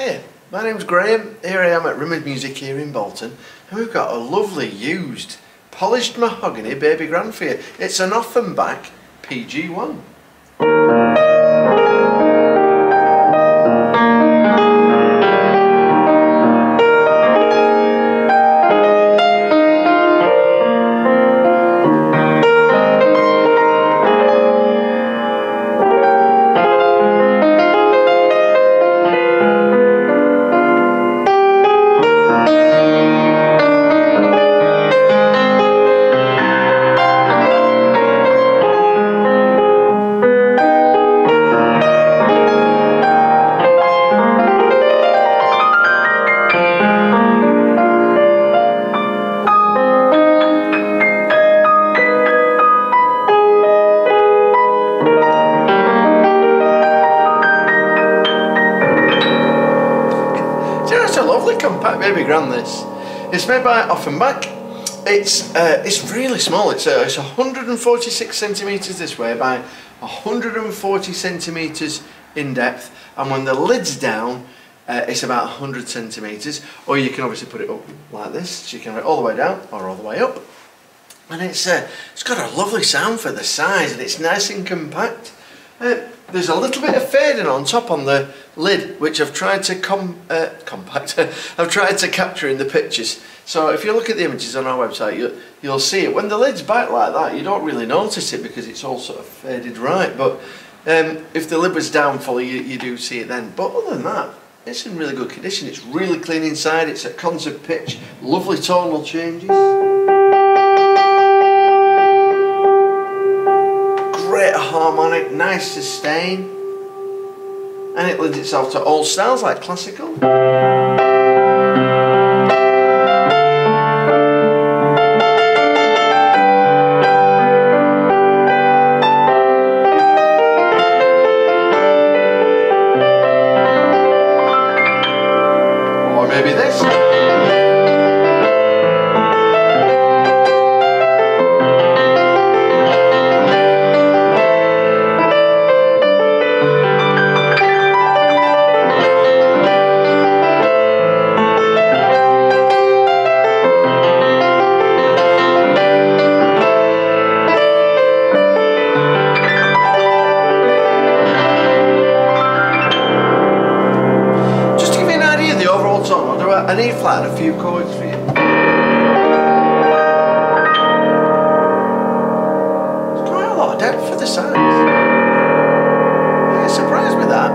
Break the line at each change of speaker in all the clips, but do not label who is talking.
Hiya, my name's Graham. Here I am at Rimmers Music here in Bolton and we've got a lovely used polished mahogany baby grand for you. It's an Offenbach PG1. A lovely compact baby grand this. It's made by Offenbach. It's uh, it's really small. It's uh, it's 146 centimeters this way by 140 centimeters in depth, and when the lid's down, uh, it's about 100 centimeters. Or you can obviously put it up like this, so you can have it all the way down or all the way up. And it's uh, it's got a lovely sound for the size, and it's nice and compact. Uh, there's a little bit of fading on top on the lid, which I've tried to com uh, compact. I've tried to capture in the pictures. So if you look at the images on our website, you, you'll see it. When the lid's back like that, you don't really notice it because it's all sort of faded right. But um, if the lid was down fully, you, you do see it then. But other than that, it's in really good condition. It's really clean inside. It's at concert pitch. Lovely tonal changes. Great harmonic, nice sustain. And it lends itself to all styles like classical. Or maybe this. A- an E flat a few chords for you. It's quite a lot of depth for the size. Yeah, surprised with that.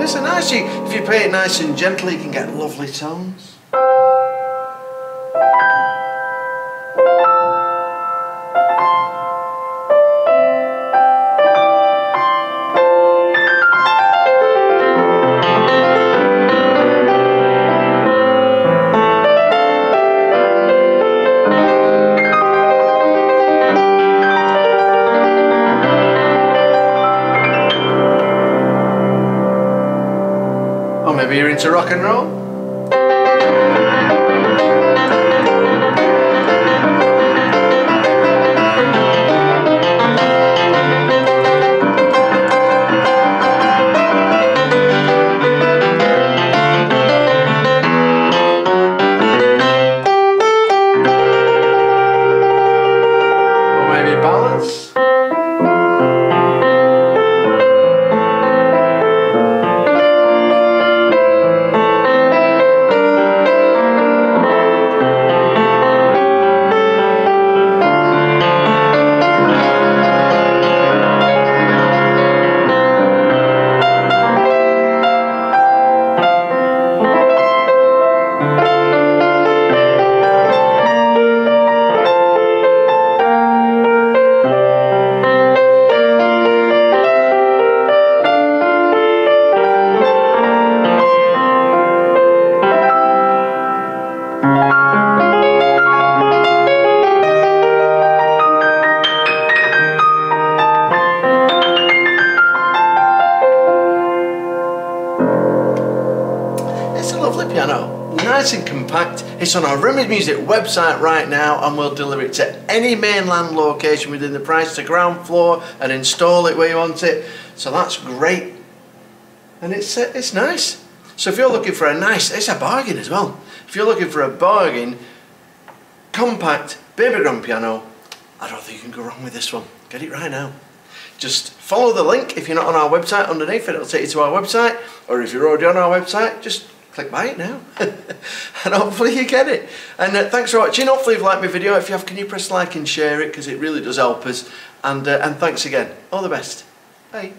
It's a nice, if you play it nice and gently, you can get lovely tones. You're into rock and roll. Lovely piano, nice and compact. It's on our Rimmers Music website right now and we'll deliver it to any mainland location within the price to ground floor and install it where you want it. So that's great. And it's, uh, it's nice. So if you're looking for a nice, it's a bargain as well. If you're looking for a bargain, compact baby grand piano, I don't think you can go wrong with this one. Get it right now. Just follow the link if you're not on our website underneath it, it'll take you to our website. Or if you're already on our website, just click buy it now. and hopefully you get it. And uh, thanks for watching. Hopefully you've liked my video. If you have, can you press like and share it because it really does help us. And, uh, and thanks again. All the best. Bye.